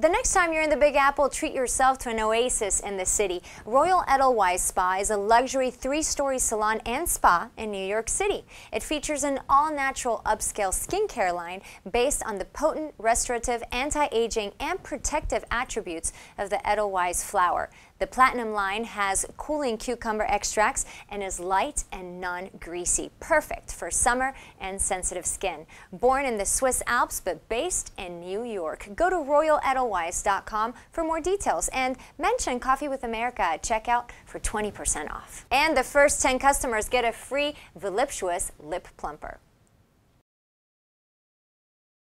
The next time you're in the Big Apple, treat yourself to an oasis in the city. Royal Edelweiss Spa is a luxury three-story salon and spa in New York City. It features an all-natural upscale skincare line based on the potent, restorative, anti-aging, and protective attributes of the Edelweiss flower. The Platinum line has cooling cucumber extracts and is light and non-greasy, perfect for summer and sensitive skin. Born in the Swiss Alps but based in New York. Go to royaledelweiss.com for more details and mention Coffee with America at checkout for 20% off. And the first 10 customers get a free voluptuous lip plumper.